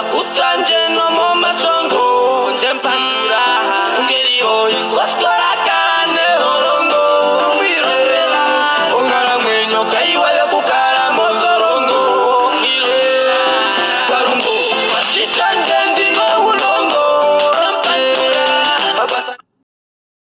Takutan dzień na